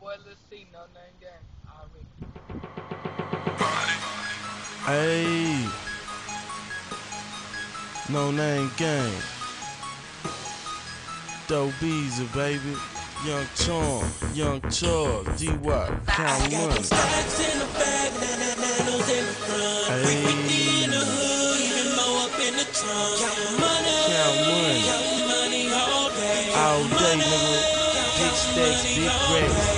boy Lil C, no name gang. Already. Hey. No name gang. Dope Beezy, baby. Young Charm, Young Charles, D-Wop, Count Money. Stacks in the bag, nana in the front. Hey. Fifty in the hood, even more up in the trunk. Count money, Count money. count money all day. All day, nigga. Big stacks, big racks.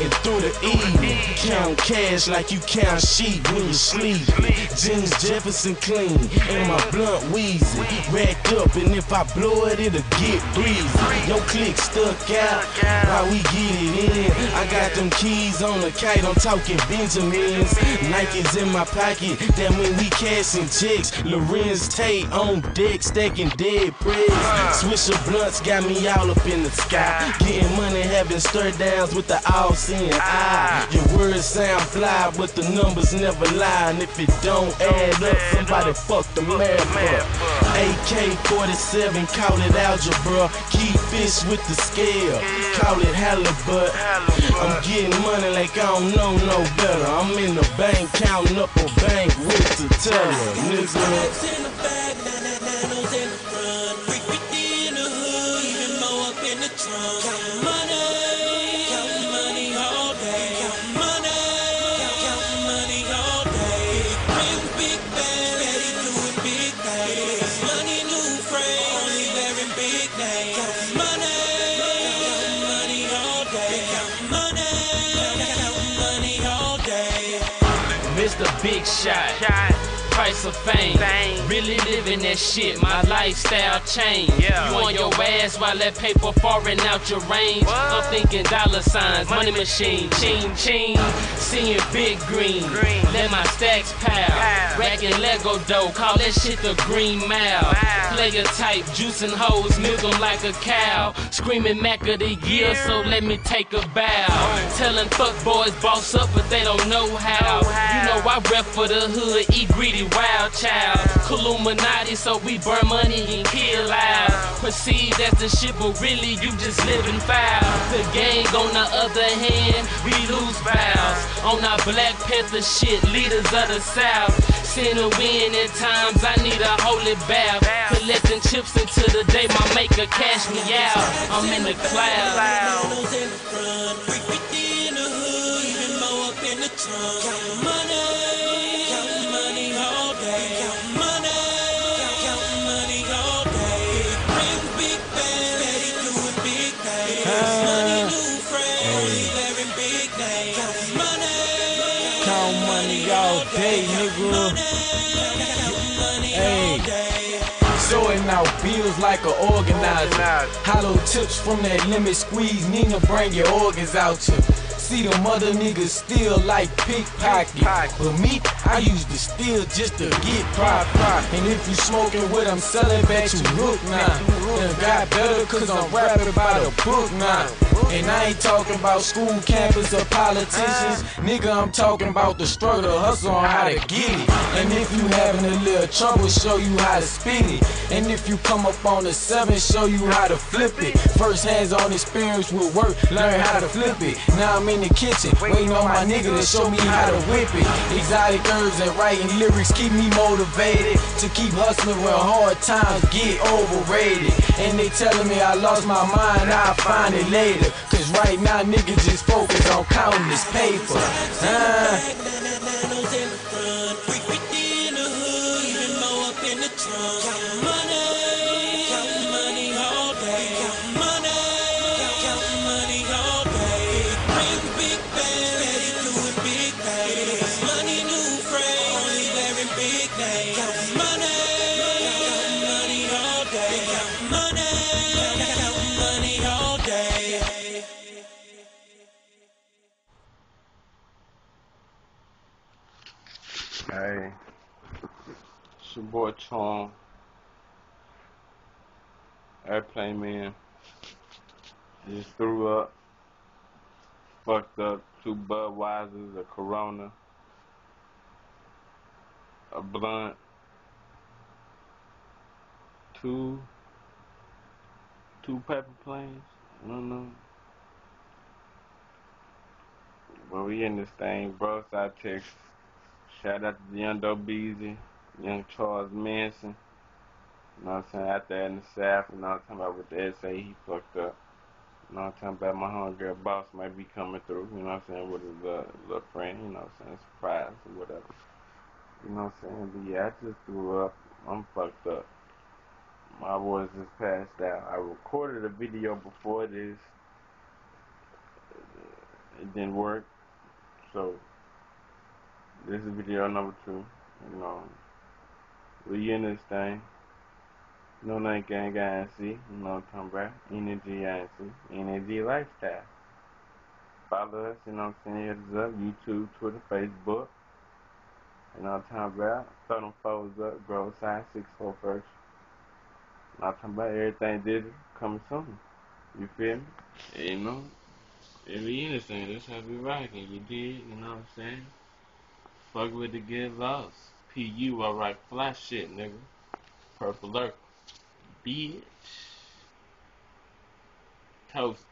And through the evening. Count cash like you count sheep when you sleep. James Jefferson clean and my blunt wheezy. Racked up and if I blow it, it'll get breezy. Your click stuck out while we get it in. I got them keys on the kite, I'm talking Benjamins. Nikes in my pocket, that when we cashing checks. Larenz Tate on deck, stacking dead press. Swisher blunts got me all up in the sky. Getting money, having stir downs with the all seeing eye. Your words sound fly, but the numbers never lie. And if it don't add up, somebody fuck the math up. AK 47, call it algebra. Keep fish with the scale, call it halibut. I'm getting money like I don't know no better. I'm in the bank counting up a bank with the teller, nigga. Mr. Big Shot. Price of fame. Really living that shit, my lifestyle changed. You on your ass while that paper foreign out your range. I'm thinking dollar signs, money machine, ching ching. Seeing big green, green, let my stacks pile. Racking Lego dough, call that shit the green mile. Player type, juicing hoes, milk like a cow. Screaming Mac of the year, so let me take a bow. Oh. Telling fuck boys boss up, but they don't know how. You know I rep for the hood, eat greedy wild child. Illuminati, so we burn money and kill loud. Perceived as the shit, but really you just living foul. The gang on the other hand, we lose vows. On our Black Panther shit, leaders of the South. Sin a win at times, I need a holy bath. Collecting chips until the day my maker cash me out. I'm in the clouds. Nanos Count money, all day, nigga. day. Sorting out bills like an organizer. Hollow tips from that limit squeeze. Nina, bring your organs out you. See them other niggas still like pickpocket. But me, I use the steel just to get profit. And if you smoking what I'm selling, bet you look now. Done got better cause I'm rapping by the book now. And I ain't talking about school campus or politicians. Ah. Nigga, I'm talking about the struggle, hustle on how to get it. And if you having a little trouble, show you how to spin it. And if you come up on the seven, show you how to flip it. First hands on experience with work, learn how to flip it. Now I'm in the kitchen, waiting on my nigga to show me how to whip it. Exotic herbs and writing lyrics keep me motivated to keep hustling when hard times get overrated. And they telling me I lost my mind, I'll find it later. Cause right now niggas just focus on counting this paper. Uh, Hey, it's your boy Charm, Airplane Man. Just threw up. fucked up. Two Budweisers, a Corona, a blunt, two two pepper planes. I don't know. But we in this thing, bro. Side Texas. Shout out to Young Doe Young Charles Manson. You know what I'm saying? Out there in the South, you know what I'm talking about with the SA, he fucked up. You know what I'm talking about? My homegirl boss might be coming through, you know what I'm saying, with his uh, little friend, you know what I'm saying, surprise or whatever. You know what I'm saying? But yeah, I just grew up. I'm fucked up. My voice just passed out. I recorded a video before this. It didn't work. So, this is video number two. You know, we in this thing. No Name Gang INC, talking about. NNG INC, NNG Lifestyle. Follow us, you know what I'm saying? Hit us up, YouTube, Twitter, Facebook. What I'm talking about? Throw them foes up, grow size, 641st. You know what I'm talking about? Everything digital, coming soon. You feel me? You know? Every anything, that's how we rockin', you did, you know what I'm saying? Fuck with the get lost. PU, I fly shit, nigga. Purple Earth. Bitch. Toast.